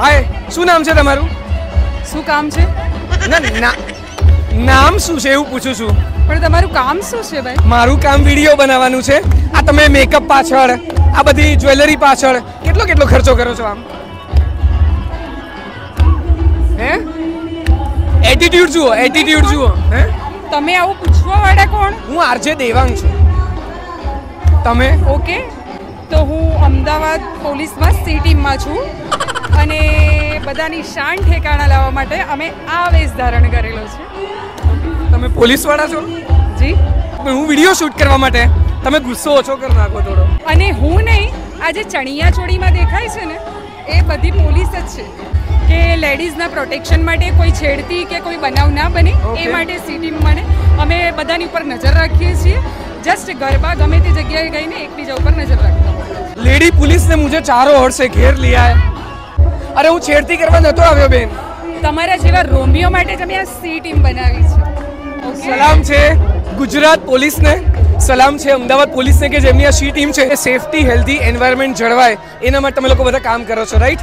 હાય શું નામ છે તમારું? શું કામ છે? ના ના નામ શું છે એવું પૂછું છું. પણ તમારું કામ શું છે ભાઈ? મારું કામ વીડિયો બનાવવાનું છે. આ તમે મેકઅપ પાછળ આ બધી જ્વેલરી પાછળ કેટલો કેટલો ખર્ચો કરો છો આમ? હે? એટીટ્યુડ જુઓ એટીટ્યુડ જુઓ હે? તમે આવું પૂછવા વાળા કોણ? હું આરજે દેવાંગ છું. તમે? ઓકે તો હું અમદાવાદ પોલીસમાં સી ટીમમાં છું. અને બધાની શાન ઠેકાણા લાવવા માટે અમે આ વેશ ધારણ કરેલો છે તમે પોલીસ વાળા છો જી હું વિડીયો શૂટ કરવા માટે તમે ગુસ્સો ઓછો કરી નાખો થોડો અને હું નહીં આ જે ચણિયા ચોળીમાં દેખાય છે ને એ બધી પોલીસ જ છે કે લેડીઝના પ્રોટેક્શન માટે કોઈ છેડતી કે કોઈ બનાવ ના બને એ Okay. માટે સી ટીમ માટે અમે બધાની ઉપર નજર રાખીએ છીએ જસ્ટ ગરબા ગમે તે જગ્યાએ ગઈને એકબીજા ઉપર નજર રાખતા હોઈએ. लेडी पुलिस ने मुझे चारों ओर से घेर लिया है अरे હું છેડતી કરવા નતો આવ્યો બેન. તમારા જેવા રોમિયો માટે જ અમે આ સી ટીમ બનાવી છે. સલામ છે ગુજરાત પોલીસને. સલામ છે અમદાવાદ પોલીસને કે જેમની આ સી ટીમ છે. સેફટી હેલ્ધી એન્વાયરમેન્ટ જળવાય. એના માટે તમે લોકો બધા કામ કરો છો રાઈટ